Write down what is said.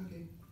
Okay.